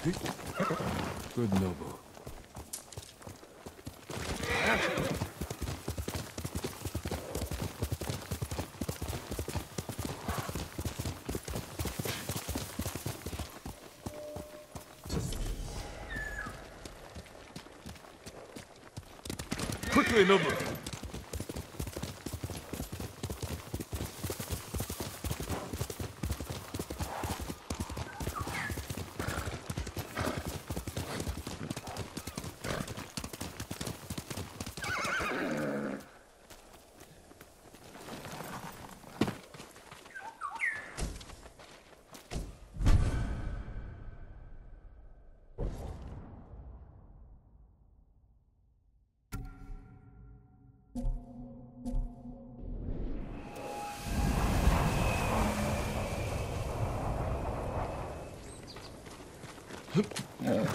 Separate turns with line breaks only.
Good Nobu. Quickly, Nobu. Uh.